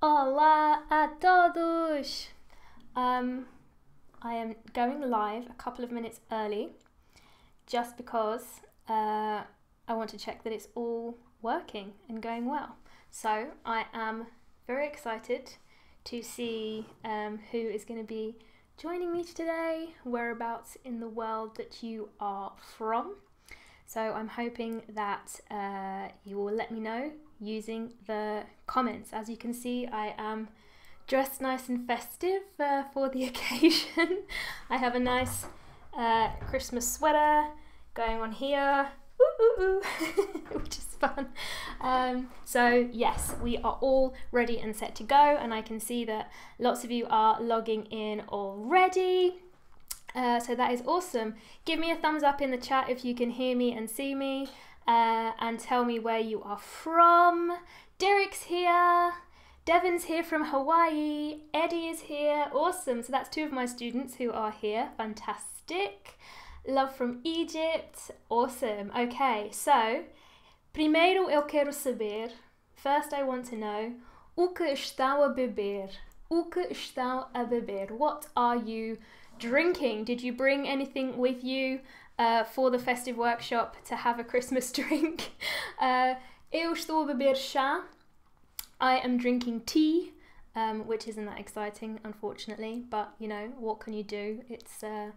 Olá a todos! Um, I am going live a couple of minutes early just because uh, I want to check that it's all working and going well. So I am very excited to see um, who is going to be joining me today, whereabouts in the world that you are from. So I'm hoping that uh, you will let me know using the comments. As you can see, I am dressed nice and festive uh, for the occasion. I have a nice uh, Christmas sweater going on here, which is fun. Um, so, yes, we are all ready and set to go, and I can see that lots of you are logging in already. Uh, so that is awesome. Give me a thumbs up in the chat if you can hear me and see me, uh, and tell me where you are from. Derek's here. Devin's here from Hawaii. Eddie is here. Awesome. So that's two of my students who are here. Fantastic. Love from Egypt. Awesome. Okay, so primeiro eu quero saber. First, I want to know o que estão a beber. O que estão a beber? What are you drinking. Did you bring anything with you uh, for the festive workshop to have a Christmas drink? Uh, eu estou chá. I am drinking tea, um, which isn't that exciting, unfortunately, but you know, what can you do? It's uh,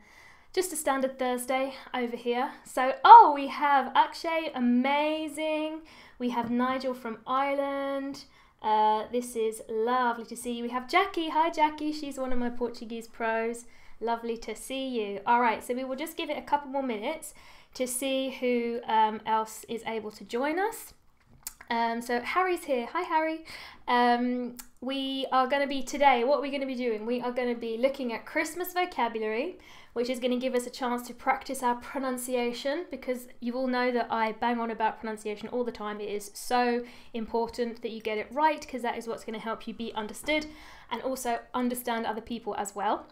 just a standard Thursday over here. So, oh, we have Akshay, amazing. We have Nigel from Ireland. Uh, this is lovely to see. We have Jackie. Hi, Jackie. She's one of my Portuguese pros. Lovely to see you. All right, so we will just give it a couple more minutes to see who um, else is able to join us. Um, so Harry's here. Hi, Harry. Um, we are going to be today, what we're we going to be doing? We are going to be looking at Christmas vocabulary, which is going to give us a chance to practice our pronunciation because you all know that I bang on about pronunciation all the time. It is so important that you get it right because that is what's going to help you be understood and also understand other people as well.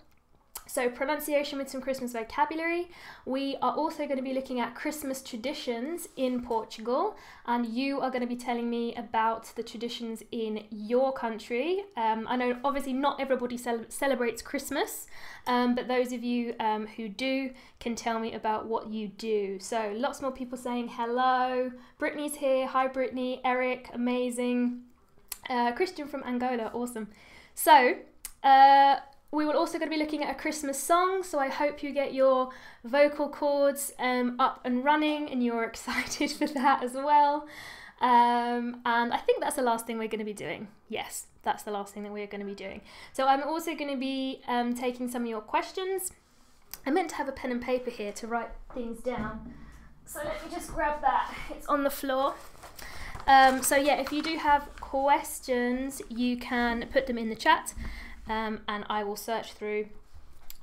So, pronunciation with some Christmas vocabulary. We are also going to be looking at Christmas traditions in Portugal, and you are going to be telling me about the traditions in your country. Um, I know obviously not everybody cel- celebrates Christmas, um, but those of you um, who do can tell me about what you do. So, lots more people saying hello. Brittany's here. Hi, Brittany. Eric, amazing. Uh, Christian from Angola, awesome. So, uh, we will also going to be looking at a Christmas song, so I hope you get your vocal cords um, up and running and you're excited for that as well. Um, and I think that's the last thing we're going to be doing. Yes, that's the last thing that we're going to be doing. So I'm also going to be um, taking some of your questions. I meant to have a pen and paper here to write things down. So let me just grab that. It's on the floor. Um, so yeah, if you do have questions, you can put them in the chat um, and I will search through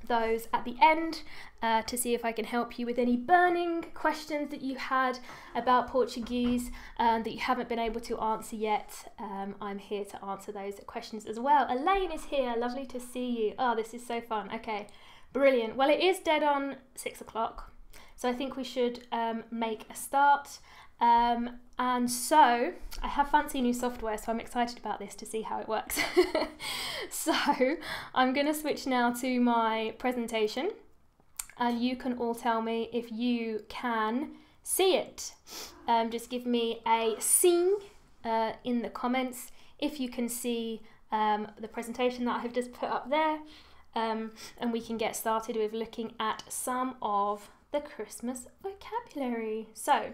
those at the end uh, to see if I can help you with any burning questions that you had about Portuguese um, that you haven't been able to answer yet. Um, I'm here to answer those questions as well. Elaine is here, lovely to see you. Oh, this is so fun. Okay, brilliant. Well, it is dead on six o'clock, so I think we should um, make a start. Um, and so I have fancy new software, so I'm excited about this to see how it works. so I'm going to switch now to my presentation, and you can all tell me if you can see it. Um, just give me a sim uh, in the comments if you can see um, the presentation that I have just put up there, um, and we can get started with looking at some of the Christmas vocabulary. So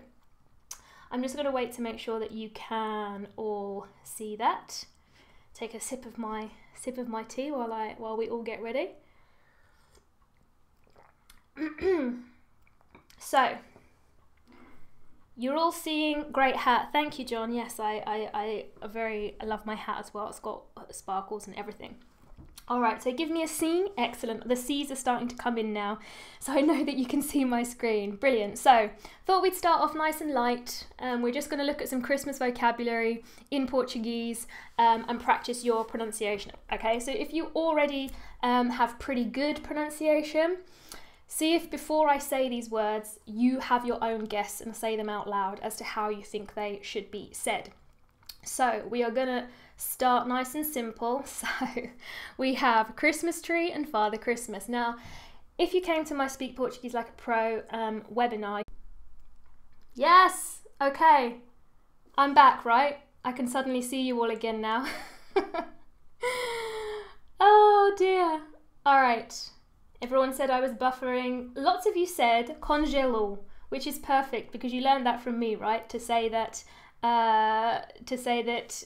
I'm just going to wait to make sure that you can all see that. Take a sip of my sip of my tea while I while we all get ready. so you're all seeing great hat. Thank you, John. Yes, I, I, I very I love my hat as well. It's got sparkles and everything. All right, so give me a sim. Excellent. The sims are starting to come in now, so I know that you can see my screen. Brilliant. So, thought we'd start off nice and light. Um, we're just going to look at some Christmas vocabulary in Portuguese um, and practice your pronunciation. Okay, so if you already um, have pretty good pronunciation, see if before I say these words, you have your own guess and say them out loud as to how you think they should be said. So we are gonna start nice and simple. So we have Christmas tree and Father Christmas. Now, if you came to my Speak Portuguese Like a Pro um, webinar, yes, okay, I'm back, right? I can suddenly see you all again now. oh dear. All right. Everyone said I was buffering. Lots of you said congelou, which is perfect because you learned that from me, right? To say that uh, to say that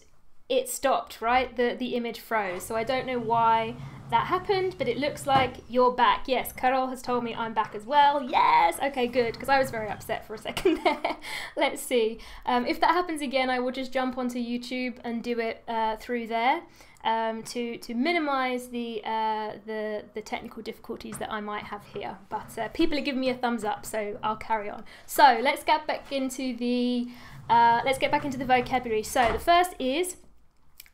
it stopped, right? The the image froze. So I don't know why that happened, but it looks like you're back. Yes, Carol has told me I'm back as well. Yes, okay, good, because I was very upset for a second there. Let's see. Um, if that happens again, I will just jump onto YouTube and do it uh, through there um, to to minimize the uh, the the technical difficulties that I might have here. But uh, people are giving me a thumbs up, so I'll carry on. So let's get back into the uh, let's get back into the vocabulary. So the first is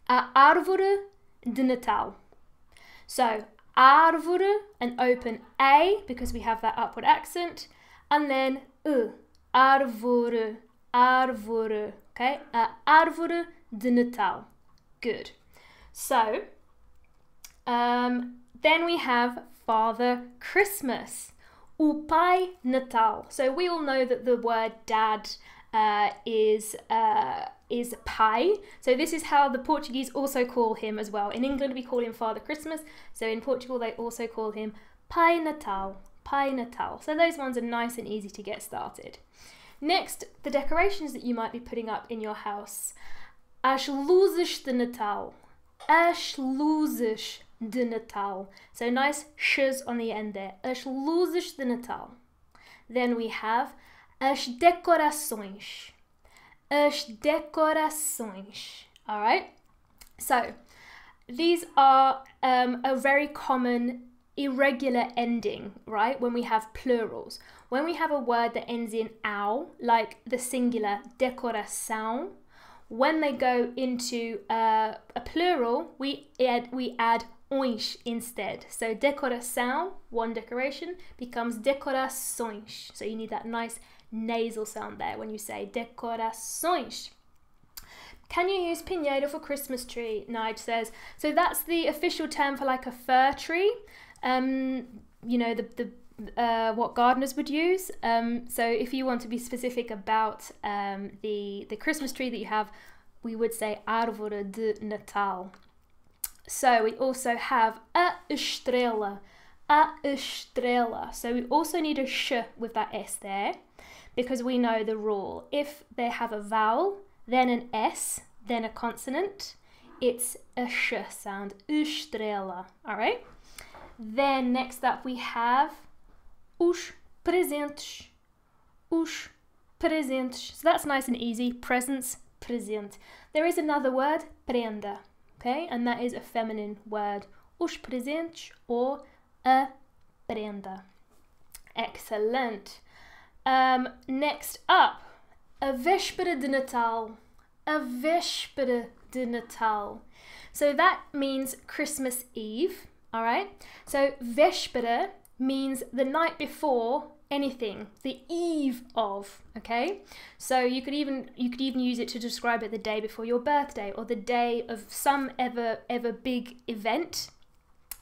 a árvore de Natal. So árvore, an open A because we have that upward accent, and then U, árvore, árvore, okay? A árvore de Natal. Good. So, um, then we have Father Christmas, o Pai Natal. So we all know that the word dad uh, is uh, is Pai. So this is how the Portuguese also call him as well. In England, we call him Father Christmas. So in Portugal, they also call him Pai Natal. Pai Natal. So those ones are nice and easy to get started. Next, the decorations that you might be putting up in your house. As luzes de Natal. As luzes de Natal. So nice sh's on the end there. As luzes de Natal. Then we have as decorações. As decorações. All right? So, these are um, a very common irregular ending, right? When we have plurals. When we have a word that ends in ow, like the singular decoração, when they go into uh, a plural, we add, we add ons instead. So decoração, one decoration, becomes decorações. So you need that nice nasal sound there when you say decorações. Can you use pinheiro for Christmas tree? Nige says. So that's the official term for like a fir tree. Um, you know the the uh, what gardeners would use. Um, so if you want to be specific about um, the the Christmas tree that you have, we would say árvore de Natal. So we also have a estrela, a estrela. So we also need a sh with that s there because we know the rule. If they have a vowel, then an S, then a consonant, it's a sh sound, estrela, all right? Then next up we have os presentes, os presentes. So that's nice and easy, presents, present. There is another word, prenda, okay? And that is a feminine word, os presentes or a prenda. Excellent. Um, next up, a véspera de Natal. A véspera de Natal. So that means Christmas Eve, all right? So véspera means the night before anything, the eve of, okay? So you could even you could even use it to describe it the day before your birthday or the day of some ever ever big event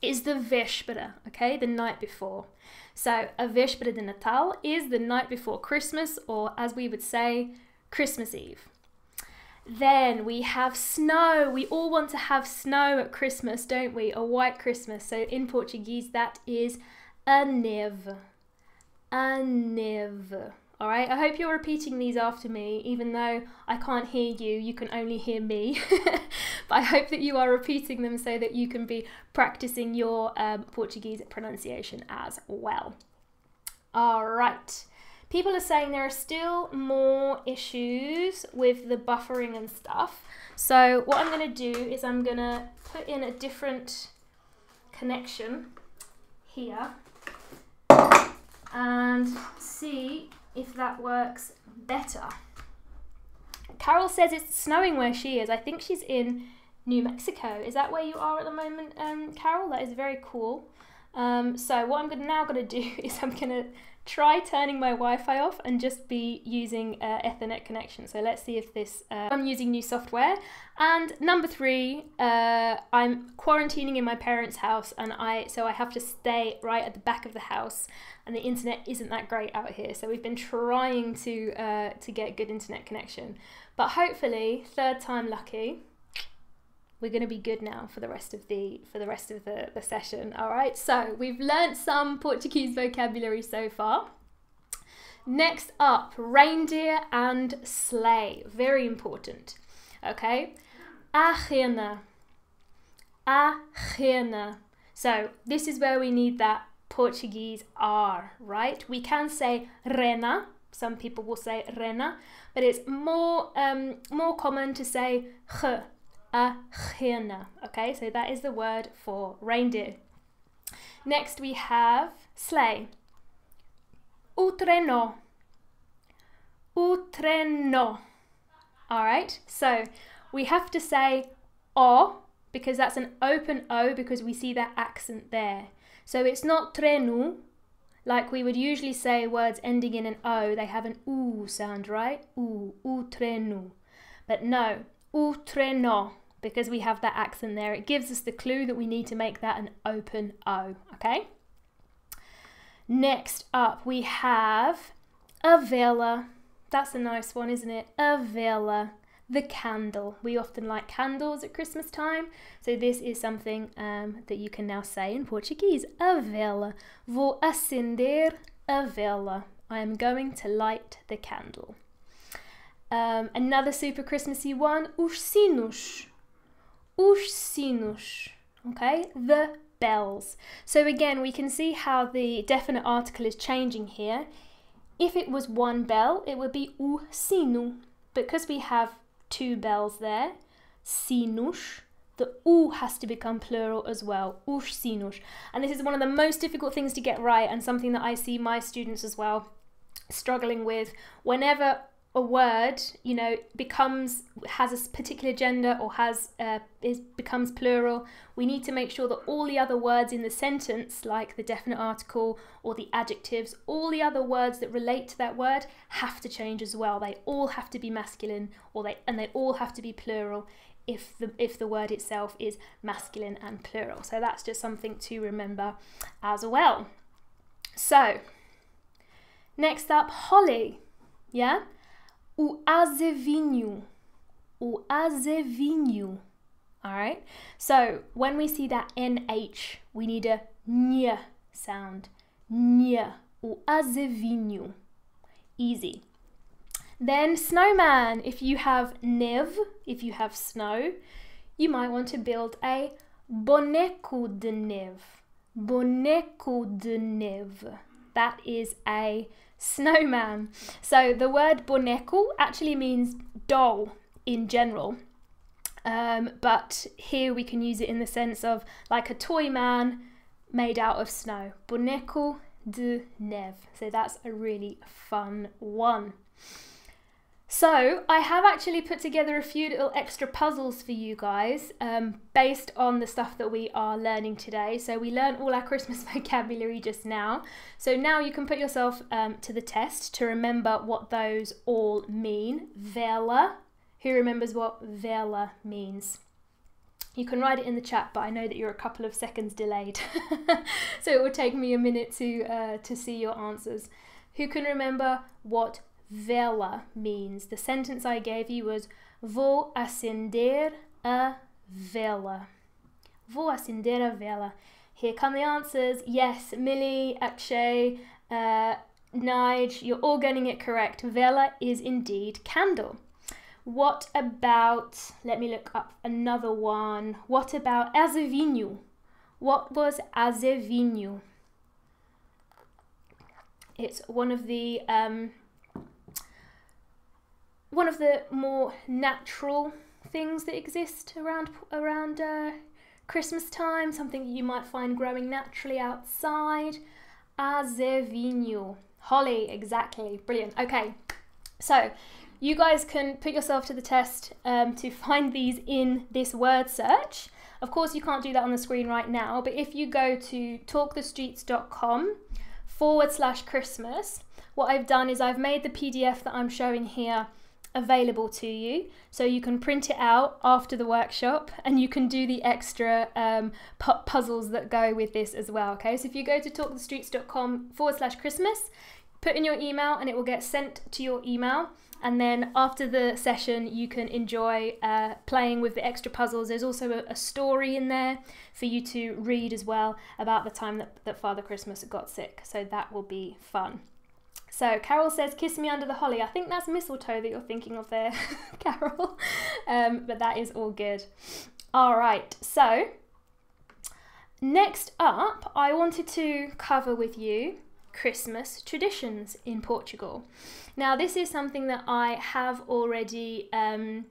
is the véspera, okay? The night before. So, a véspera de Natal is the night before Christmas, or as we would say, Christmas Eve. Then we have snow. We all want to have snow at Christmas, don't we? A white Christmas. So in Portuguese, that is a neve. A neve. All right, I hope you're repeating these after me, even though I can't hear you, you can only hear me. but I hope that you are repeating them so that you can be practicing your um, Portuguese pronunciation as well. All right. People are saying there are still more issues with the buffering and stuff. So what I'm going to do is I'm going to put in a different connection here and see if that works better. Carol says it's snowing where she is. I think she's in New Mexico. Is that where you are at the moment, um, Carol? That is very cool. Um, so what I'm now going to do is I'm going to try turning my Wi-Fi off and just be using uh, Ethernet connection. So let's see if this, uh, I'm using new software. And number three, uh, I'm quarantining in my parents' house and I, so I have to stay right at the back of the house and the internet isn't that great out here. So we've been trying to, uh, to get good internet connection, but hopefully third time lucky, we're going to be good now for the rest of the for the rest of the, the session all right so we've learnt some portuguese vocabulary so far. Next up reindeer and sleigh very important okay? Agena agena so this is where we need that portuguese r right? We can say rena some people will say rena but it's more um, more common to say h agena. Okay, so that is the word for reindeer. Next we have sleigh. O trenó. Utreno. All right, so we have to say o because that's an open O because we see that accent there. So it's not trenu, like we would usually say words ending in an O, they have an U sound, right? U, utrenu. But no, utreno because we have that accent there. It gives us the clue that we need to make that an open O, okay? Next up, we have a vela. That's a nice one, isn't it? A vela. The candle. We often light candles at Christmas time, so this is something um, that you can now say in Portuguese. A vela. Vou acender a vela. I am going to light the candle. Um, another super Christmassy one, os sinos os sinos, okay? The bells. So again, we can see how the definite article is changing here. If it was one bell, it would be o sino. Because we have two bells there, sinos, the u has to become plural as well, os sinos. And this is one of the most difficult things to get right and something that I see my students as well struggling with. Whenever a word, you know, becomes has a particular gender or has uh, is becomes plural, we need to make sure that all the other words in the sentence, like the definite article or the adjectives, all the other words that relate to that word have to change as well. They all have to be masculine, or they and they all have to be plural if the if the word itself is masculine and plural. So that's just something to remember as well. So next up, holly. Yeah o azevinho. O azevinho. All right. So when we see that NH, we need a nya sound. Nya. O azevinho. Easy. Then snowman. If you have nev, if you have snow, you might want to build a boneco de neve. Boneco de neve. That is a snowman. So the word boneco actually means doll in general. Um, but here we can use it in the sense of like a toy man made out of snow. Boneco de neve. So that's a really fun one. So I have actually put together a few little extra puzzles for you guys um, based on the stuff that we are learning today. So we learned all our Christmas vocabulary just now. So now you can put yourself um, to the test to remember what those all mean. Vela, who remembers what vela means? You can write it in the chat, but I know that you're a couple of seconds delayed. so it will take me a minute to, uh, to see your answers. Who can remember what vela means. The sentence I gave you was Vou acender a vela. Vou acender a vela. Here come the answers. Yes, Millie, Akshay, uh, Nige, you're all getting it correct. Vela is indeed candle. What about, let me look up another one. What about azevinho? What was azevinho? It's one of the um, one of the more natural things that exist around around uh, Christmas time, something you might find growing naturally outside. Azevinho. Holly, exactly. Brilliant. Okay, so you guys can put yourself to the test um, to find these in this word search. Of course, you can't do that on the screen right now, but if you go to talkthestreets.com forward slash Christmas, what I've done is I've made the PDF that I'm showing here available to you. So you can print it out after the workshop and you can do the extra um, pu- puzzles that go with this as well okay? So if you go to talkthestreets.com forward slash christmas put in your email and it will get sent to your email. And then after the session you can enjoy uh, playing with the extra puzzles. There's also a, a, story in there for you to read as well about the time that, that father christmas got sick. So that will be fun so Carol says, "Kiss me under the holly." I think that's mistletoe that you're thinking of there, Carol. Um, but that is all good. All right. So next up, I wanted to cover with you Christmas traditions in Portugal. Now, this is something that I have already. Um,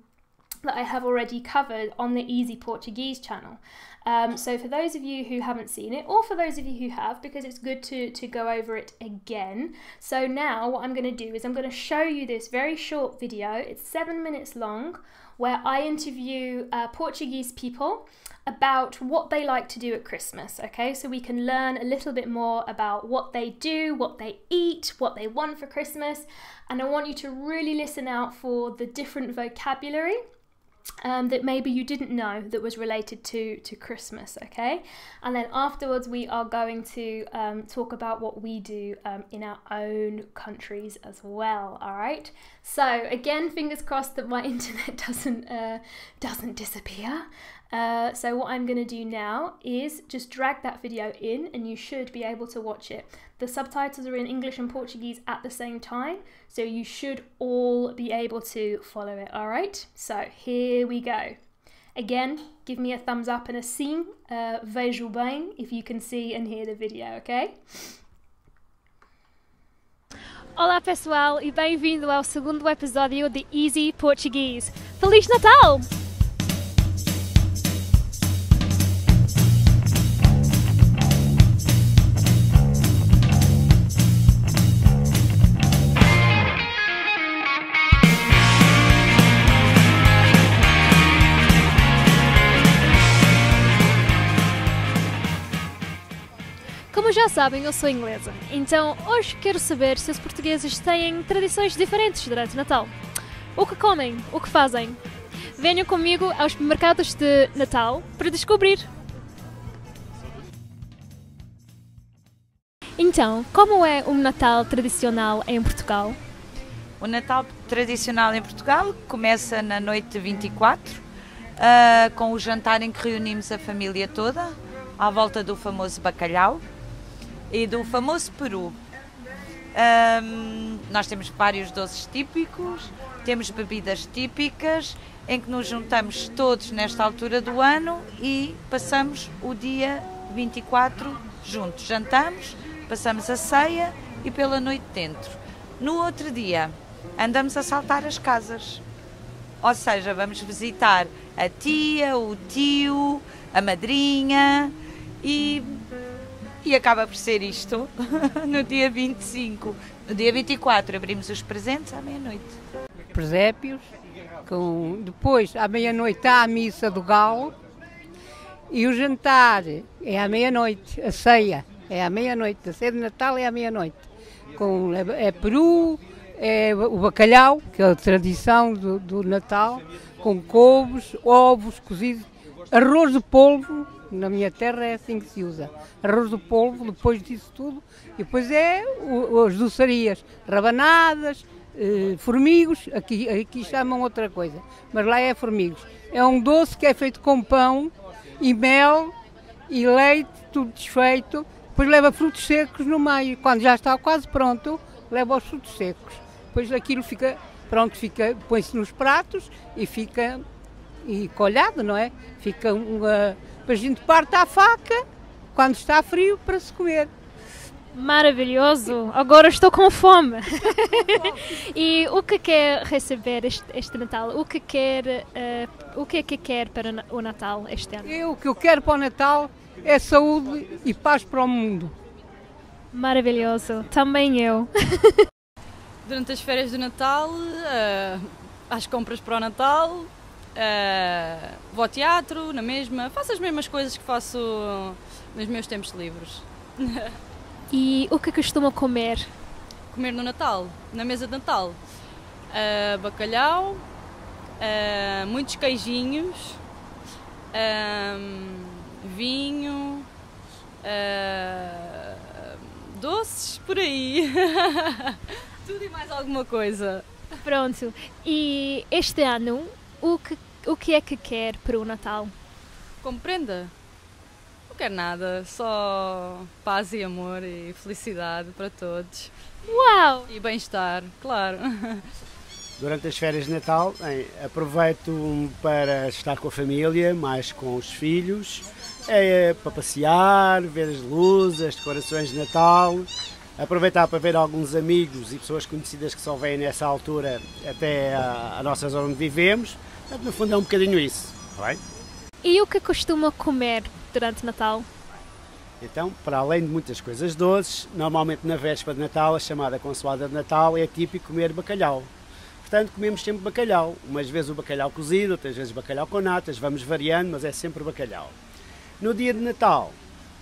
that I have already covered on the Easy Portuguese channel. Um, so for those of you who haven't seen it, or for those of you who have, because it's good to, to go over it again. So now what I'm going to do is I'm going to show you this very short video. It's seven minutes long, where I interview uh, Portuguese people about what they like to do at Christmas, okay? So we can learn a little bit more about what they do, what they eat, what they want for Christmas, and I want you to really listen out for the different vocabulary um, that maybe you didn't know that was related to to Christmas. Okay, and then afterwards we are going to um, talk about what we do um, in our own countries as well. All right. So again, fingers crossed that my internet doesn't uh, doesn't disappear. Uh, so what I'm going to do now is just drag that video in and you should be able to watch it. The subtitles are in English and Portuguese at the same time, so you should all be able to follow it, alright? So here we go. Again, give me a thumbs up and a sim, uh, vejo bem, if you can see and hear the video, okay? Olá pessoal e bem-vindo ao segundo episódio de Easy Português. Feliz Natal! Já sabem, eu sou inglesa, então hoje quero saber se os portugueses têm tradições diferentes durante Natal. O que comem? O que fazem? Venham comigo aos mercados de Natal para descobrir. Então, como é um Natal tradicional em Portugal? O Natal tradicional em Portugal começa na noite de 24, uh, com o jantar em que reunimos a família toda, à volta do famoso bacalhau e do famoso Peru. Um, nós temos vários doces típicos, temos bebidas típicas em que nos juntamos todos nesta altura do ano e passamos o dia 24 juntos. Jantamos, passamos a ceia e pela noite dentro. No outro dia, andamos a saltar as casas. Ou seja, vamos visitar a tia, o tio, a madrinha e e acaba por ser isto no dia 25. No dia 24 abrimos os presentes à meia-noite. Presépios, com, depois à meia-noite há a missa do galo e o jantar é à meia-noite, a ceia é à meia-noite, a ceia de Natal é à meia-noite. Com, é, é, peru, é o bacalhau, que é a tradição do, do Natal, com couves, ovos cozidos, arroz de polvo, na minha terra é assim que se usa. Arroz do polvo, depois disso tudo. E depois é o, as doçarias, rabanadas, eh, formigos, aqui, aqui chamam outra coisa, mas lá é formigos. É um doce que é feito com pão e mel e leite, tudo desfeito. Depois leva frutos secos no meio. Quando já está quase pronto, leva os frutos secos. Depois aquilo fica pronto, fica, põe-se nos pratos e fica e colhado, não é? Fica uma a gente parte à faca quando está frio para se comer. Maravilhoso! Agora estou com fome. e o que quer receber este, este Natal? O que quer, uh, o que é que quer para o Natal este ano? Eu, o que eu quero para o Natal é saúde e paz para o mundo. Maravilhoso! Também eu. Durante as férias do Natal, uh, às compras para o Natal, Uh, vou ao teatro, na mesma, faço as mesmas coisas que faço nos meus tempos livres. E o que costuma comer? Comer no Natal, na mesa de Natal. Ah, bacalhau, ah, muitos queijinhos, vinho, doces por aí. Tudo e mais alguma coisa. Pronto. E este ano, o que, o que é que quer para o Natal? Como prenda? Não quero nada, só paz e amor e felicidade para todos. Uau! E bem-estar, claro. Durante as férias de Natal, bem, aproveito para estar com a família, mais com os filhos, é, para passear, ver as luzes, as decorações de Natal, aproveitar para ver alguns amigos e pessoas conhecidas que só vêm nessa altura até a, a nossa zona onde vivemos. Portanto, no fundo é um bocadinho isso, está bem? E o que costuma comer durante Natal? Então, para além de muitas coisas doces, normalmente na véspera de Natal, a chamada consoada de Natal, é típico comer bacalhau. Portanto, comemos sempre bacalhau. Umas vezes o bacalhau cozido, outras vezes bacalhau com natas, vamos variando, mas é sempre bacalhau. No dia de Natal,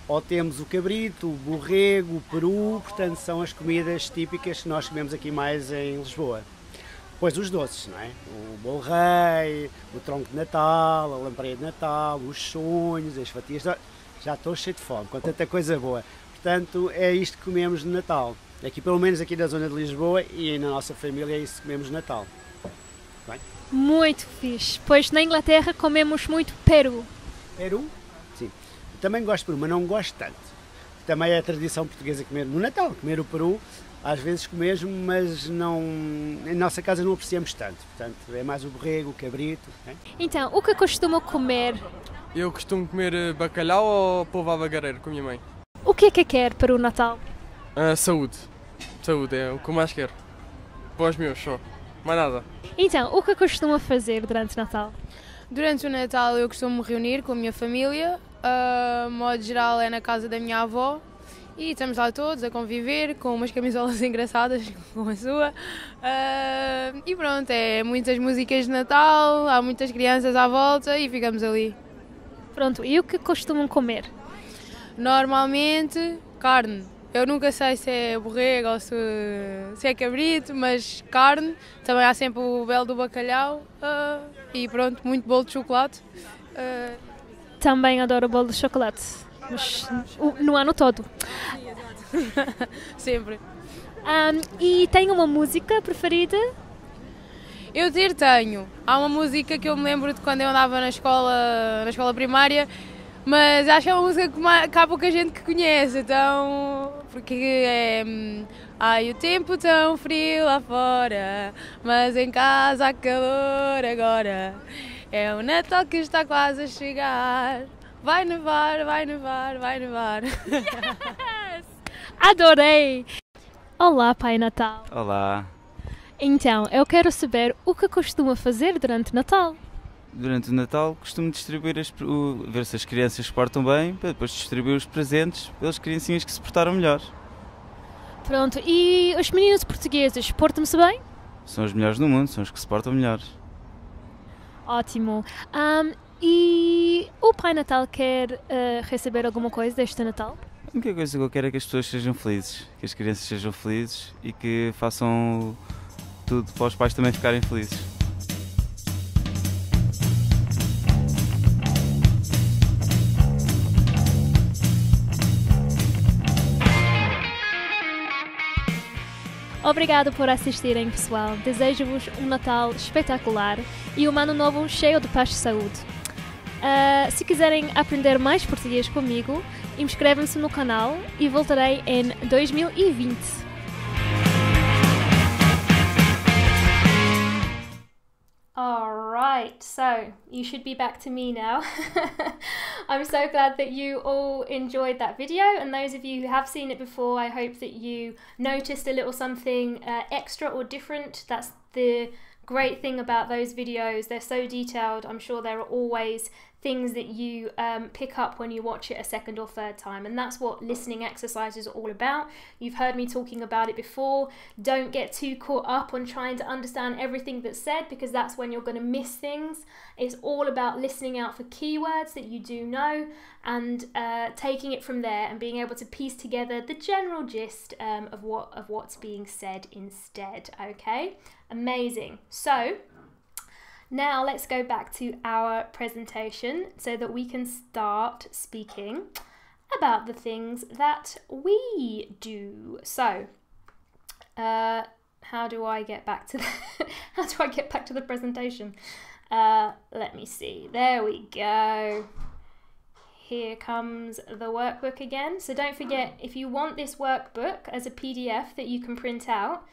ou temos o cabrito, o borrego, o peru, portanto, são as comidas típicas que nós comemos aqui mais em Lisboa. Depois os doces, não é? O bolo rei, o tronco de Natal, a lampreia de Natal, os sonhos, as fatias. de- Já estou cheio de fome, com tanta coisa boa. Portanto, é isto que comemos de Natal. Aqui, pelo menos aqui na zona de Lisboa e na nossa família, é isso que comemos de Natal. Muito fixe, pois na Inglaterra comemos muito peru. Peru? Também gosto de peru, mas não gosto tanto. Também é a tradição portuguesa comer no Natal, comer o peru. Às vezes comemos, mas não, em nossa casa não apreciamos tanto. Portanto, é mais o borrego, o cabrito. né? Então, o que costuma comer? Eu costumo comer eh, bacalhau ou polvo à bagareiro com a minha mãe. O que é que quer para o Natal? Ah, saúde. Saúde é o que eu mais quero. Para os meus só. Mais nada. Então, o que costuma fazer durante Natal? Durante o Natal eu costumo me reunir com a minha família, a modo geral é na casa da minha avó e estamos lá todos a conviver com umas camisolas engraçadas como a sua. Ah, e pronto, é muitas músicas de Natal, há muitas crianças à volta e ficamos ali. Pronto, e o que costumam comer? Normalmente, carne. Eu nunca sei se é borrego ou se, se é cabrito, mas carne. Também há sempre o belo do bacalhau ah, e pronto, muito bolo de chocolate. Ah, Também adoro bolo de chocolate, mas no ano todo. sempre. Ahm, e tem uma música preferida? Eu ter tenho. Há uma música que eu me lembro de quando eu andava na escola, na escola primária, mas acho que é uma música que, há pouca gente que conhece, então. Porque é. Ai, o tempo tão frio lá fora, mas em casa há calor agora. É o Natal que está quase a chegar. Vai nevar, vai nevar, vai nevar. Adorei! Olá, Pai Natal. Olá. Então, eu quero saber o que costuma fazer durante Natal. Durante o Natal costumo distribuir as, o- ver se as crianças se portam bem, para depois distribuir os presentes pelas criancinhas que se portaram melhor. Pronto, e os meninos portugueses portam-se bem? São os melhores do mundo, são os que se portam melhor. Ótimo. Ahm, e o Pai Natal quer eh, receber alguma coisa deste Natal? A única coisa que eu quero é que as pessoas sejam felizes, que as crianças sejam felizes e que façam tudo para os pais também ficarem felizes. Obrigado por assistirem, pessoal. Desejo-vos um Natal espetacular e um ano novo cheio de paz e saúde. Ah, se quiserem aprender mais português comigo, inscrevam-se no canal e voltarei em 2020. Alright, so you should be back to me now. I'm so glad that you all enjoyed that video, and those of you who have seen it before, I hope that you noticed a little something uh, extra or different. That's the great thing about those videos. They're so detailed. I'm sure there are always things that you um, pick up when you watch it a second or third time. And that's what listening exercises are all about. You've heard me talking about it before. Don't get too caught up on trying to understand everything that's said because that's when you're going to miss things. It's all about listening out for keywords that you do know and uh, taking it from there and being able to piece together the general gist um, of what of what's being said instead. Okay, amazing. So now let's go back to our presentation so that we can start speaking about the things that we do. So, uh, how do I get back to the how do I get back to the presentation? Uh, let me see. There we go. Here comes the workbook again. So don't forget, if you want this workbook as a PDF that you can print out,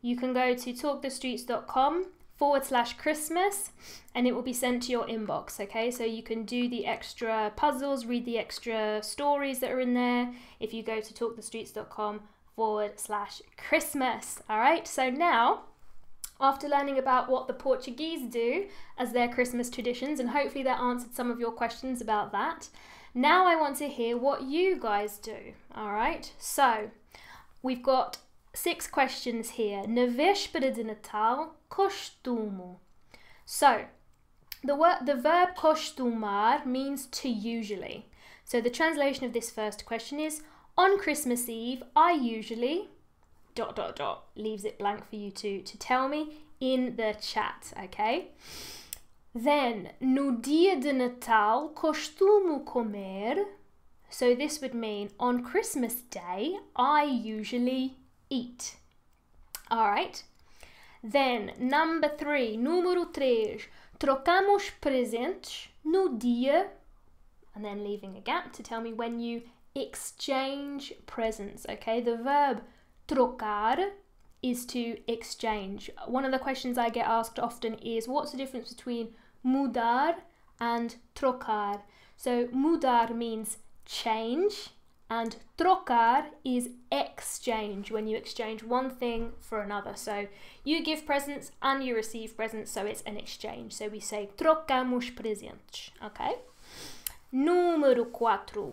you can go to talkthestreets.com forward slash Christmas and it will be sent to your inbox. Okay, so you can do the extra puzzles, read the extra stories that are in there if you go to talkthestreets.com forward slash Christmas. All right, so now after learning about what the Portuguese do as their Christmas traditions, and hopefully that answered some of your questions about that. Now I want to hear what you guys do. All right, so we've got six questions here. Na véspera de Natal, costumo. So, the word, the verb costumar means to usually. So the translation of this first question is on Christmas Eve, I usually dot dot dot leaves it blank for you to to tell me in the chat, okay? Then no dia de Natal costumo comer. So this would mean on Christmas Day, I usually eat. All right. Then, number three, número três, trocamos presentes no dia, and then leaving a gap to tell me when you exchange presents. Okay, the verb trocar is to exchange. One of the questions I get asked often is what's the difference between mudar and trocar? So, mudar means change, and trocar is exchange when you exchange one thing for another. So you give presents and you receive presents, so it's an exchange. So we say trocamos presentes, okay? Número 4.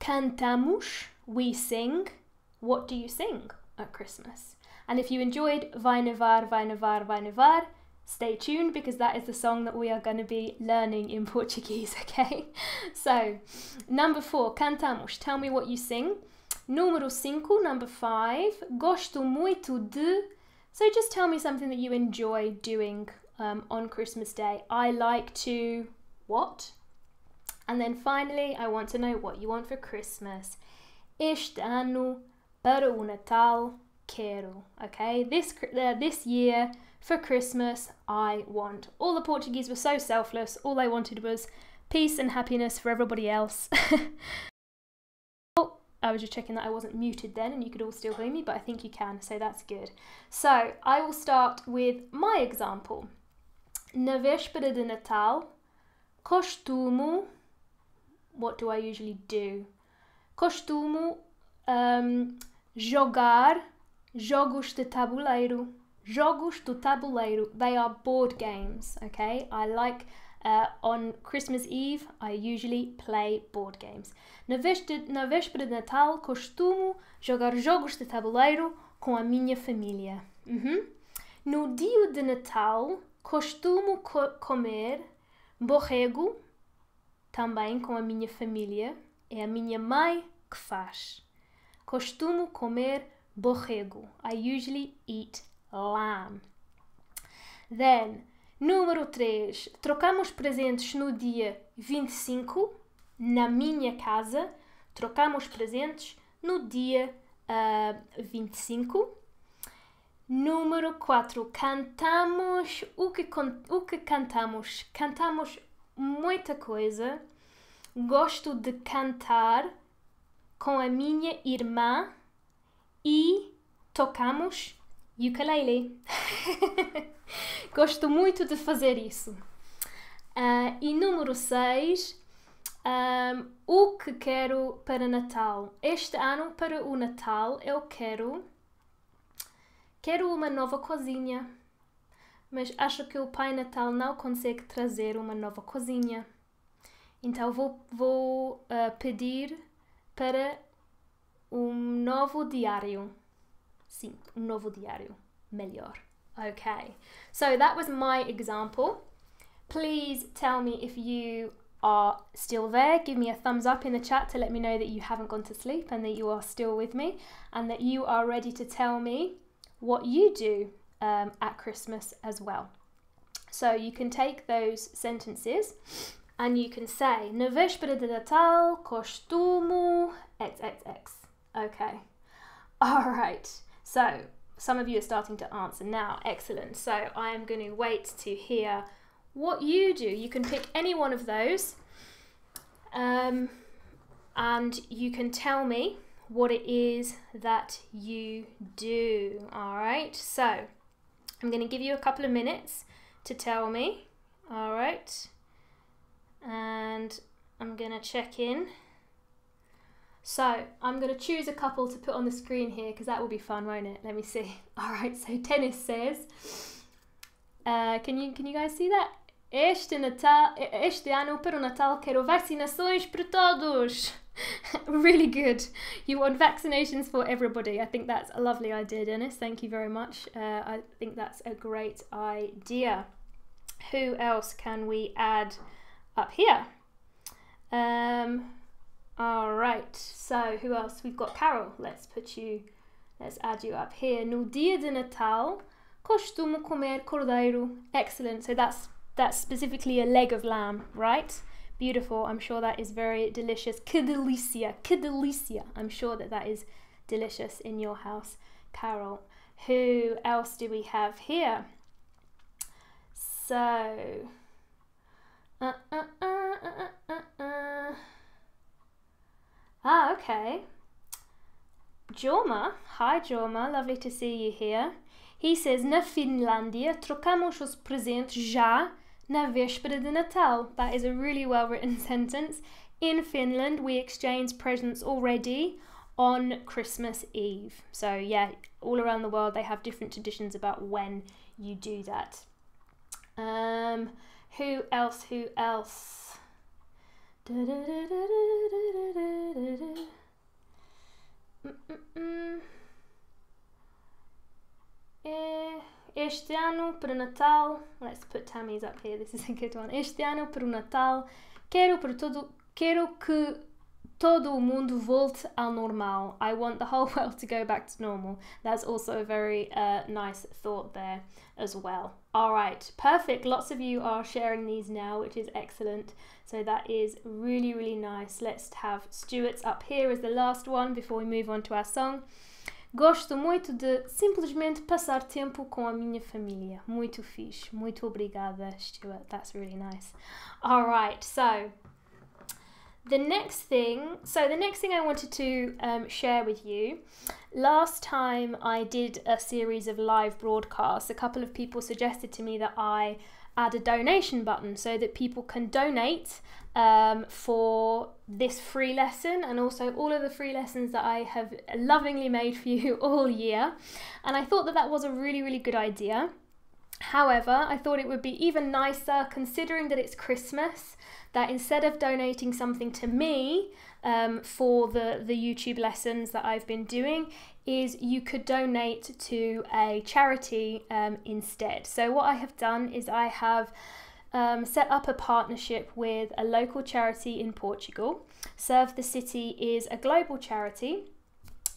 Cantamos, we sing. What do you sing at Christmas? And if you enjoyed Vai Nevar, Vai Nevar, Vai Nevar, stay tuned because that is the song that we are going to be learning in Portuguese, okay? So, number four, cantamos. Tell me what you sing. Número cinco, number five, gosto muito de. So, just tell me something that you enjoy doing um, on Christmas Day. I like to what? And then finally, I want to know what you want for Christmas. Este ano, para o Natal, quero. Okay, this uh, this year for Christmas, I want. All the Portuguese were so selfless. All they wanted was peace and happiness for everybody else. oh, I was just checking that I wasn't muted then and you could all still hear me, but I think you can, so that's good. So I will start with my example. Na véspera de Natal, costumo. What do I usually do? Costumo um, jogar jogos de tabuleiro. Jogos do tabuleiro. They are board games, okay? I like uh, on Christmas Eve, I usually play board games. Na, véspera, na véspera de Natal, costumo jogar jogos de tabuleiro com a minha família. Uhum. No dia de Natal, costumo co comer borrego também com a minha família. É a minha mãe que faz. Costumo comer borrego. I usually eat lamb. Then, número 3. Trocamos presentes no dia 25 na minha casa. Trocamos presentes no dia uh, 25. Número 4. Cantamos. O que, o que cantamos? Cantamos muita coisa. Gosto de cantar com a minha irmã e tocamos ukulele. Gosto muito de fazer isso. Uh, e número 6, um, o que quero para Natal? Este ano, para o Natal, eu quero. Quero uma nova cozinha. Mas acho que o Pai Natal não consegue trazer uma nova cozinha. Então vou, vou uh, pedir para um novo diário. Sim, um novo diário. Melhor. Okay, so that was my example. Please tell me if you are still there. Give me a thumbs up in the chat to let me know that you haven't gone to sleep and that you are still with me and that you are ready to tell me what you do um, at Christmas as well. So you can take those sentences and you can say Na véspera de Natal costumo XXX. Okay. All right. So some of you are starting to answer now. Excellent. So I am going to wait to hear what you do. You can pick any one of those um, and you can tell me what it is that you do. All right. So I'm going to give you a couple of minutes to tell me. All right. And I'm going to check in. So I'm going to choose a couple to put on the screen here because that will be fun, won't it? Let me see. All right. So Dennis says, uh, can you can you guys see that? Este Natal, este ano para o Natal quero vacinações para todos. really good. You want vaccinations for everybody. I think that's a lovely idea, Dennis. Thank you very much. Uh, I think that's a great idea. Who else can we add up here? Um, all right. So who else? We've got Carol. Let's put you. Let's add you up here. No dia de Natal, costumo comer cordeiro. Excellent. So that's that's specifically a leg of lamb, right? Beautiful. I'm sure that is very delicious. Que delicia. Que delicia. I'm sure that that is delicious in your house, Carol. Who else do we have here? So. Uh, uh, uh, uh, uh, uh. Ah, okay. Jorma. Hi, Jorma. Lovely to see you here. He says, na Finlândia, trocamos os presentes já na véspera de Natal. That is a really well written sentence. In Finland, we exchange presents already on Christmas Eve. So, yeah, all around the world, they have different traditions about when you do that. Um, who else? Who else? Este ano para Natal, let's put Tammy's up here. This is a good one. Este ano para o Natal, quero para todo, quero que todo mundo volte ao normal. I want the whole world to go back to normal. That's also a very uh, nice thought there as well. All right, perfect. Lots of you are sharing these now, which is excellent. So that is really, really nice. Let's have Stuart's up here as the last one before we move on to our song. Gosto muito de simplesmente passar tempo com a minha família. Muito fixe. Muito obrigada, Stuart. That's really nice. All right, so the next thing so the next thing i wanted to um, share with you last time i did a series of live broadcasts a couple of people suggested to me that i add a donation button so that people can donate um, for this free lesson and also all of the free lessons that I have lovingly made for you all year. And I thought that that was a really, really good idea. However, I thought it would be even nicer considering that it's Christmas that instead of donating something to me um, for the, the YouTube lessons that I've been doing, is you could donate to a charity um, instead. So, what I have done is I have um, set up a partnership with a local charity in Portugal. Serve the City is a global charity.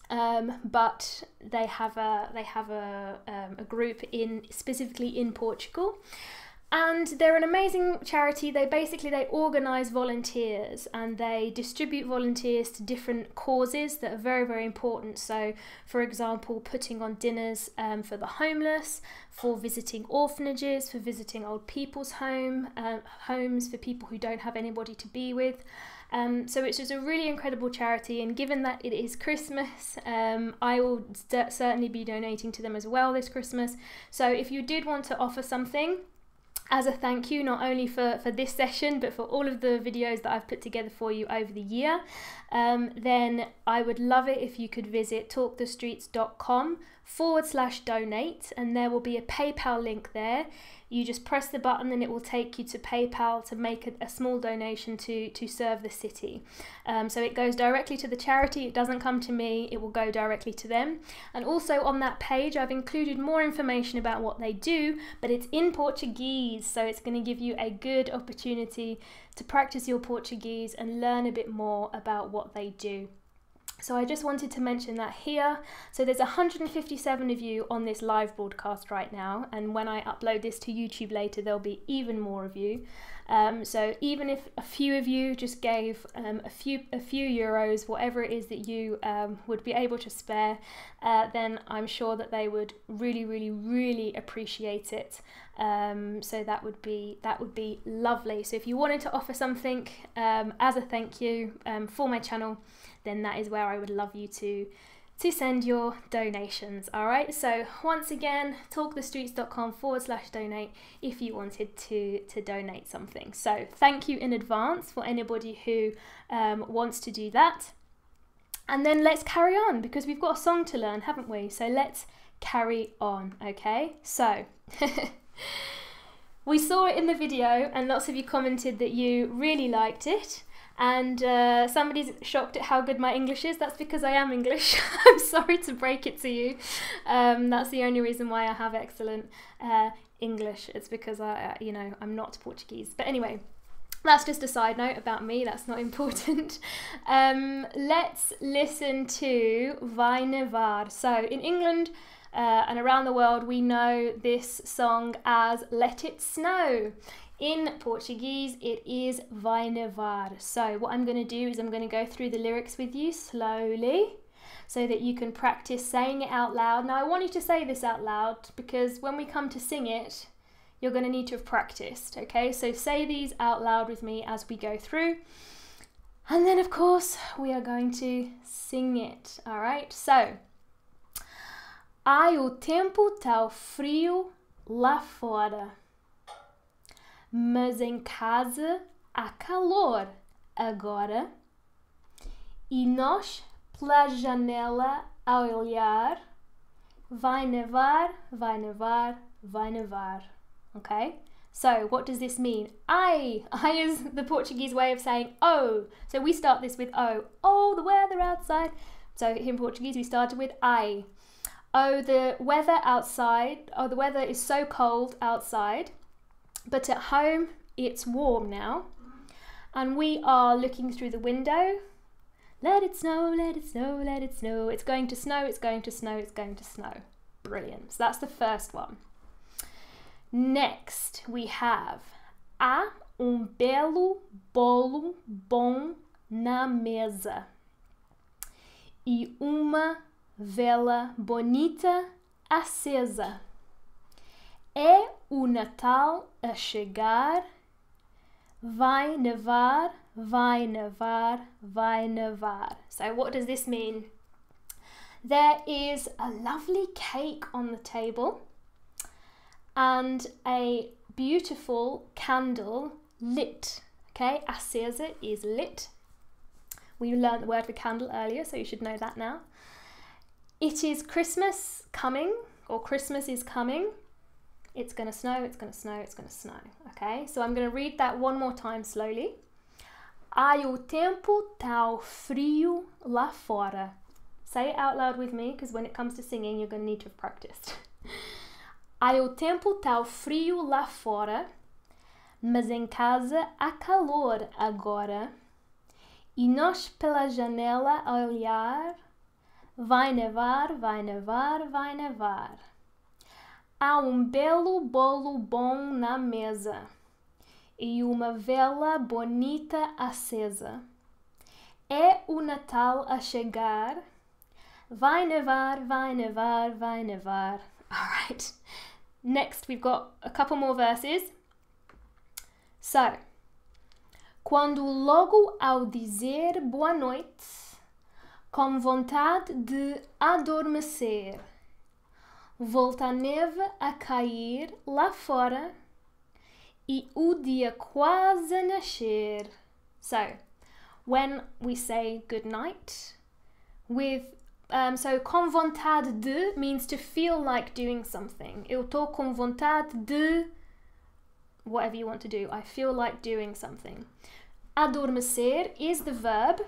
Um, but they have a they have a, um, a group in specifically in Portugal, and they're an amazing charity. They basically they organize volunteers and they distribute volunteers to different causes that are very very important. So for example putting on dinners um, for the homeless for visiting orphanages for visiting old people's home uh, homes for people who don't have anybody to be with um, so it's just a really incredible charity, and given that it is Christmas, um, I will st- certainly be donating to them as well this Christmas. So if you did want to offer something, as a thank you not only for, for this session but for all of the videos that I've put together for you over the year, um, then I would love it if you could visit talkthestreets.com forward slash donate, and there will be a PayPal link there. You just press the button and it will take you to PayPal to make a, a small donation to, to serve the city. Um, so it goes directly to the charity, it doesn't come to me, it will go directly to them. And also on that page, I've included more information about what they do, but it's in Portuguese, so it's going to give you a good opportunity to practice your Portuguese and learn a bit more about what they do. So I just wanted to mention that here. So there's 157 of you on this live broadcast right now, and when I upload this to YouTube later, there'll be even more of you. Um, so even if a few of you just gave um, a few a few euros, whatever it is that you um, would be able to spare, uh, then I'm sure that they would really, really, really appreciate it. Um, so that would be that would be lovely. So if you wanted to offer something um, as a thank you um, for my channel then that is where I would love you to to send your donations. All right. So once again, talkthestreets.com forward slash donate if you wanted to to donate something. So thank you in advance for anybody who um, wants to do that. And then let's carry on because we've got a song to learn, haven't we? So let's carry on. Okay. So. we saw it in the video, and lots of you commented that you really liked it and uh, somebody's shocked at how good my English is. That's because I am English. I'm sorry to break it to you. Um, that's the only reason why I have excellent uh, English. It's because I, you know, I'm not Portuguese. But anyway, that's just a side note about me. That's not important. Um, let's listen to Vai Nevar. So in England. Uh, and around the world, we know this song as Let It Snow. In Portuguese, it is vai nevar. So, what I'm going to do is I'm going to go through the lyrics with you slowly so that you can practice saying it out loud. Now, I want you to say this out loud because when we come to sing it, you're going to need to have practiced, okay? So, say these out loud with me as we go through. And then, of course, we are going to sing it, all right? So, ai o tempo tá frio lá fora mas em casa há calor agora. E nós, pela janela, a olhar, vai nevar, vai nevar, vai nevar. Okay? So, what does this mean? Ai. Ai is the Portuguese way of saying oh. So, we start this with oh. Oh, the weather outside. So, in Portuguese, we started with ai. Oh, the weather outside. Oh, the weather is so cold outside. But at home, it's warm now. And we are looking through the window. Let it snow, let it snow, let it snow. It's going to snow, it's going to snow, it's going to snow. Brilliant. So that's the first one. Next, we have Há um belo bolo bom na mesa e uma vela bonita acesa. É o Natal a chegar. Vai nevar, vai nevar, vai nevar. So, what does this mean? There is a lovely cake on the table and a beautiful candle lit. Okay, acesa is lit. We learned the word for candle earlier, so you should know that now. It is Christmas coming, or Christmas is coming it's going to snow, it's going to snow, it's going to snow. Okay, so I'm going to read that one more time slowly. Ai o tempo tá frio lá fora. Say it out loud with me because when it comes to singing, you're going to need to have practiced. Ai o tempo tá frio lá fora, mas em casa há calor agora. E nós pela janela a olhar, vai nevar, vai nevar, vai nevar. Há um belo bolo bom na mesa e uma vela bonita acesa. É o Natal a chegar. Vai nevar, vai nevar, vai nevar. All right. Next, we've got a couple more verses. So, quando logo ao dizer boa noite, com vontade de adormecer volta a neve a cair lá fora e o dia quase a nascer. So, when we say good night, with Um, so, com vontade de means to feel like doing something. Eu tô com vontade de whatever you want to do. I feel like doing something. Adormecer is the verb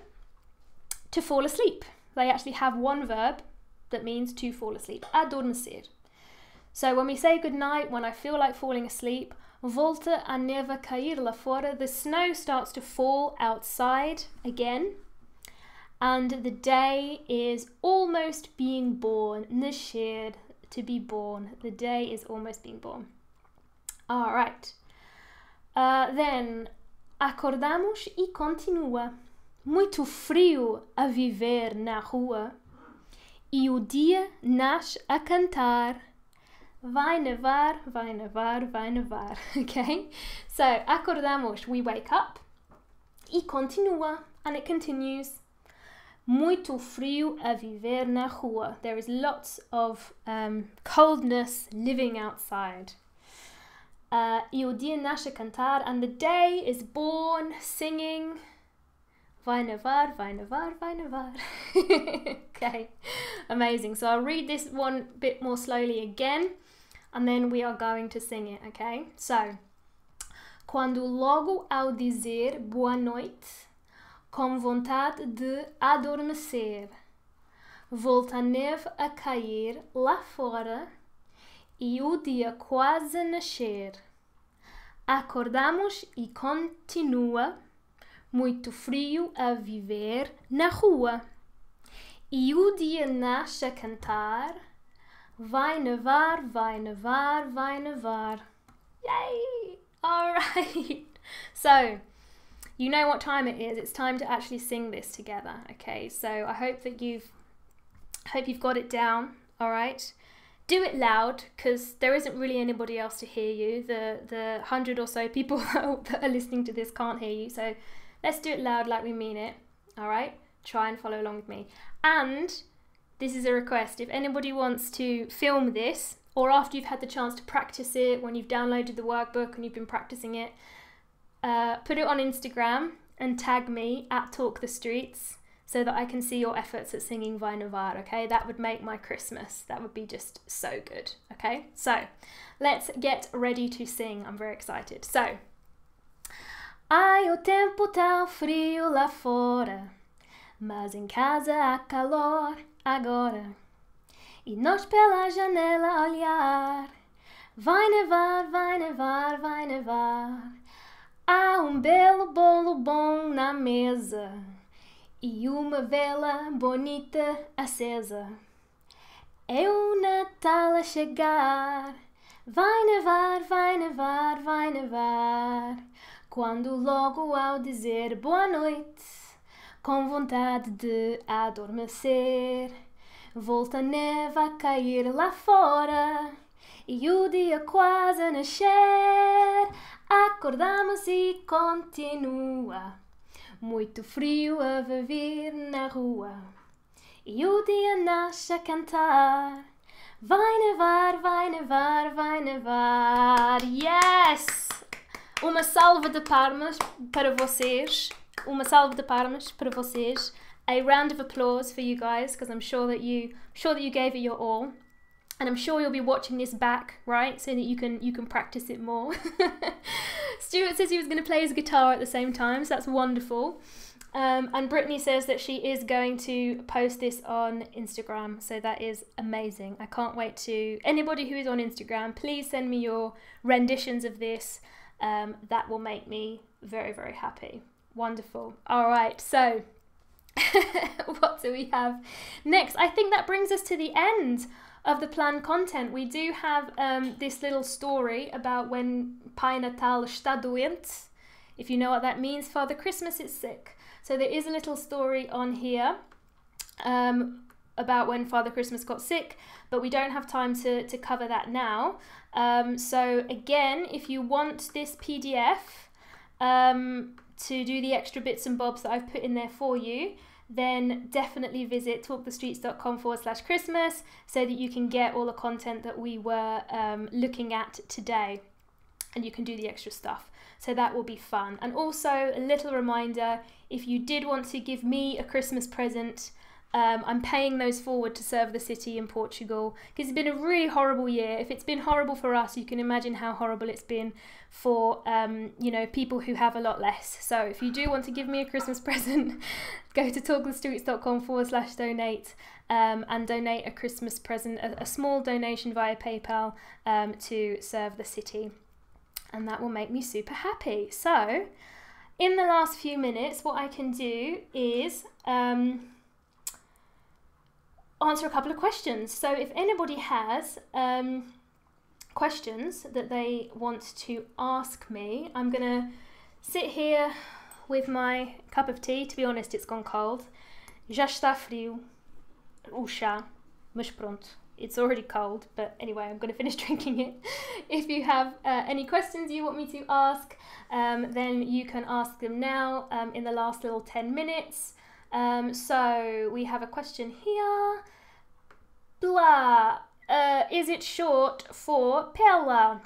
to fall asleep. They actually have one verb that means to fall asleep. Adormecer. So when we say good night, when I feel like falling asleep, volta a neve cair lá fora, the snow starts to fall outside again. And the day is almost being born. Nascer, to be born. The day is almost being born. All right. Uh, then, acordamos e continua. Muito frio a viver na rua. E o dia nasce a cantar. Vai nevar, vai nevar, vai nevar. Okay? So, acordamos, we wake up. E continua, and it continues. Muito frio a viver na rua. There is lots of um, coldness living outside. Uh, e o dia nasce a cantar, and the day is born singing. Vai nevar, vai nevar, vai nevar. okay, amazing. So I'll read this one bit more slowly again, and then we are going to sing it, okay? So, quando logo ao dizer boa noite, com vontade de adormecer, volta a neve a cair lá fora e o dia quase nascer. Acordamos e continua muito frio a viver na rua. E o dia nasce a cantar. Vai nevar, vai nevar, vai nevar. Yay! Alright. So, you know what time it is. It's time to actually sing this together. Okay, so I hope that you've hope you've got it down, alright? Do it loud because there isn't really anybody else to hear you. The the hundred or so people that are listening to this can't hear you. So let's do it loud like we mean it. Alright? Try and follow along with me. And this is a request. If anybody wants to film this, or after you've had the chance to practice it, when you've downloaded the workbook and you've been practicing it, uh, put it on Instagram and tag me at Talk the Streets so that I can see your efforts at singing Vai Nevar, okay? That would make my Christmas. That would be just so good, okay? So let's get ready to sing. I'm very excited. So, ai, o tempo tá frio lá fora, mas em casa há calor agora. E nós pela janela olhar, vai nevar, vai nevar, vai nevar. Há um belo bolo bom na mesa e uma vela bonita acesa. É o Natal a chegar. Vai nevar, vai nevar, vai nevar. Quando logo ao dizer boa noite, com vontade de adormecer, volta a neve a cair lá fora e o dia quase a nascer. Acordamos e continua. Muito frio a viver na rua e o dia nasce a cantar. Vai nevar, vai nevar, vai nevar. Yes! Uma salva de palmas para vocês. Uma salva de palmas para vocês. A round of applause for you guys because I'm sure that you sure that you gave it your all. And I'm sure you'll be watching this back, right? So that you can you can practice it more. Stuart says he was going to play his guitar at the same time, so that's wonderful. Um, and Brittany says that she is going to post this on Instagram, so that is amazing. I can't wait to. Anybody who is on Instagram, please send me your renditions of this. Um, that will make me very, very happy. Wonderful. All right, so what do we have next? I think that brings us to the end of the planned content. We do have um, this little story about when Pai Natal está doente. If you know what that means, Father Christmas is sick. So there is a little story on here um, about when Father Christmas got sick, but we don't have time to, to cover that now. Um, so again, if you want this PDF um, to do the extra bits and bobs that I've put in there for you, then definitely visit talkthestreets.com forward slash Christmas so that you can get all the content that we were um, looking at today and you can do the extra stuff. So that will be fun. And also, a little reminder if you did want to give me a Christmas present, um, I'm paying those forward to serve the city in Portugal because it's been a really horrible year. If it's been horrible for us, you can imagine how horrible it's been for um, you know people who have a lot less. So if you do want to give me a Christmas present, go to talkthestreets.com forward slash donate um, and donate a Christmas present, a, a small donation via PayPal um, to serve the city, and that will make me super happy. So in the last few minutes, what I can do is. Answer a couple of questions. So if anybody has um, questions that they want to ask me, I'm going to sit here with my cup of tea. To be honest, it's gone cold. It's already cold, but anyway, I'm going to finish drinking it. if you have uh, any questions you want me to ask, um, then you can ask them now um, in the last little 10 minutes. Um, so we have a question here. Blah. Uh, is it short for pela?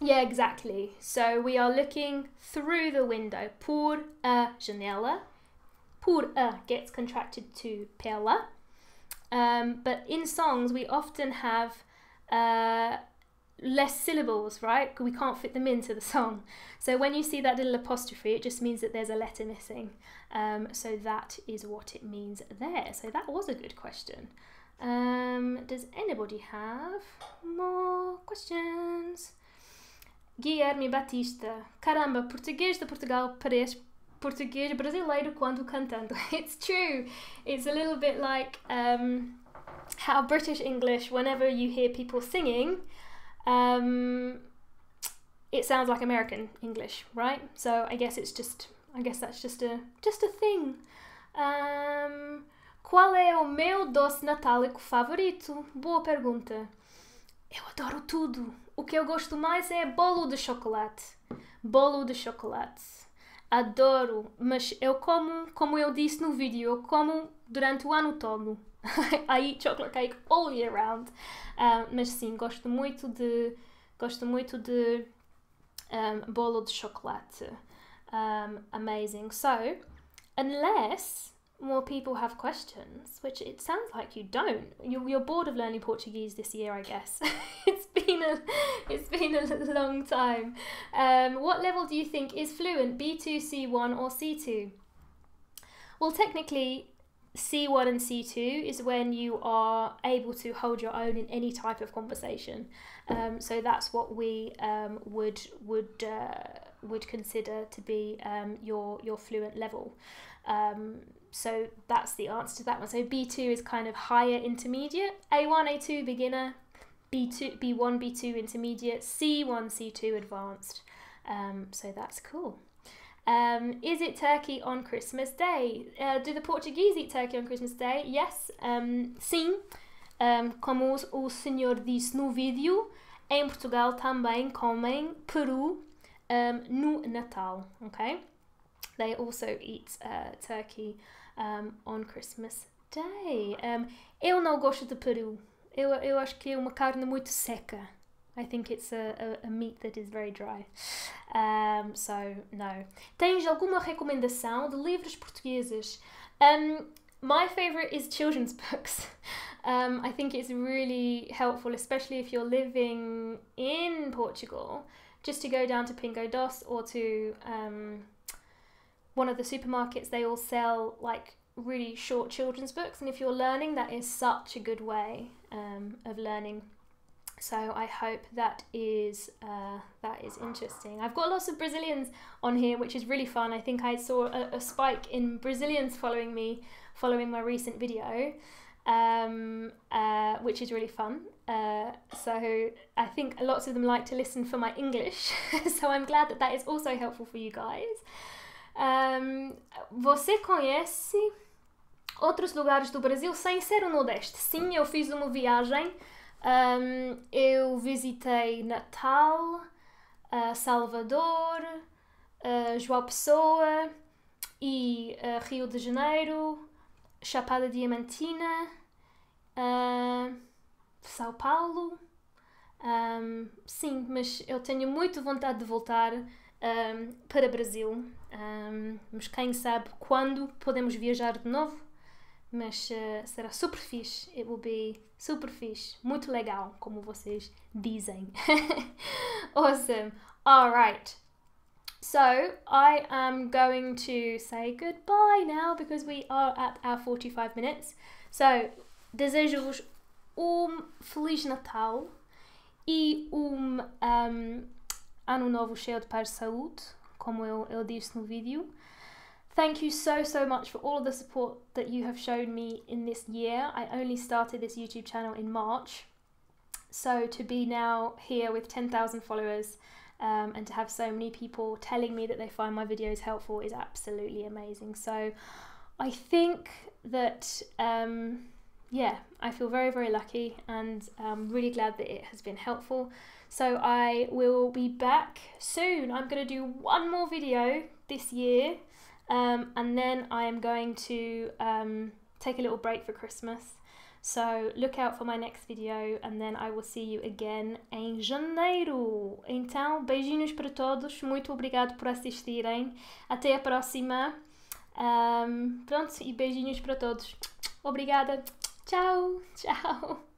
Yeah, exactly. So we are looking through the window. Por a janela. Por a gets contracted to pela. Um, but in songs, we often have uh, less syllables, right? We can't fit them into the song. So when you see that little apostrophe, it just means that there's a letter missing. Um, so that is what it means there. So that was a good question. Um, does anybody have more questions? Guilherme Batista. Caramba, português de Portugal parece português brasileiro quando cantando. It's true. It's a little bit like um, how British English, whenever you hear people singing, um, it sounds like American English, right? So I guess it's just, I guess that's just a just a thing. Um, qual é o meu doce natálico favorito? Boa pergunta. Eu adoro tudo. O que eu gosto mais é bolo de chocolate. Bolo de chocolate. Adoro, mas eu como, como eu disse no vídeo, eu como durante o ano todo. I eat chocolate cake all year round. Um, mas sim, gosto muito de gosto muito de um, bolo de chocolate. Um, amazing. So, unless more people have questions, which it sounds like you don't. You're, you're bored of learning Portuguese this year, I guess. it's been a it's been a long time. Um, what level do you think is fluent? B two, C one, or C two? Well, technically, C1 and C2 is when you are able to hold your own in any type of conversation. Um, so that's what we um, would would uh, would consider to be um, your your fluent level. Um, so that's the answer to that one. So B2 is kind of higher intermediate, A1, A2 beginner, B2, B1, B2 intermediate, C1, C2 advanced. Um, so that's cool. Um, is it turkey on Christmas Day? Uh, do the Portuguese eat turkey on Christmas Day? Yes, um, sim. Um, como o senhor disse no vídeo, em Portugal também comem peru no Natal, ok? They also eat uh, turkey on Christmas Day. Eu não gosto de peru. Eu, eu acho que é uma carne muito seca. I think it's a, a, a meat that is very dry. Um, so, no. Tens alguma recomendação de livros portugueses? Um, my favorite is children's books. Um, I think it's really helpful, especially if you're living in Portugal, just to go down to Pingo Doce or to um, one of the supermarkets. They all sell like really short children's books, and if you're learning, that is such a good way um, of learning. So I hope that is uh, that is interesting. I've got lots of Brazilians on here, which is really fun. I think I saw a, a spike in Brazilians following me, following my recent video, um, uh, which is really fun. Uh, so I think lots of them like to listen for my English. so I'm glad that that is also helpful for you guys. Um, você conhece outros lugares do Brasil sem ser o Nordeste? Sim, eu fiz uma viagem. Um, eu visitei Natal, uh, Salvador, uh, João Pessoa e uh, Rio de Janeiro, Chapada Diamantina, São Paulo. Um, sim, mas eu tenho muito vontade de voltar um, para Brasil. Mas quem sabe quando podemos viajar de novo? Mas uh, será super fixe. It will be super fixe. Muito legal, como vocês dizem. awesome. Alright. So, I am going to say goodbye now because we are at our 45 minutes. So, desejo-vos um Feliz Natal e um, um Ano Novo cheio de paz e saúde, como eu, eu disse no vídeo. Thank you so, so much for all of the support that you have shown me in this year. I only started this YouTube channel in March. So to be now here with 10,000 followers um, and to have so many people telling me that they find my videos helpful is absolutely amazing. So I think that, um, yeah, I feel very, very lucky and I'm really glad that it has been helpful. So I will be back soon. I'm going to do one more video this year um, and then I am going to um, take a little break for Christmas. So look out for my next video and then I will see you again em janeiro. Então, beijinhos para todos. Muito obrigado por assistirem. Até a próxima. Um, pronto, e beijinhos para todos. Obrigada. Tchau, tchau.